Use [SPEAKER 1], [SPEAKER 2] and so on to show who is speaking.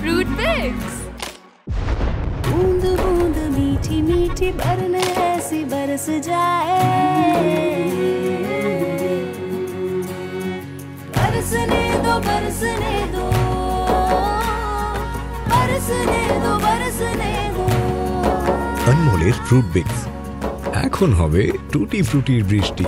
[SPEAKER 1] Fruit pics
[SPEAKER 2] बूंद बूंद मीठी मीठी बरन ऐसी बरस जाए। बरसने दो बरसने दो। बरसने दो बरसने दो।
[SPEAKER 3] আনমোলের ফ্রুট বিক্স এখন হবে টুটি ফ্রুটির বৃষ্টি।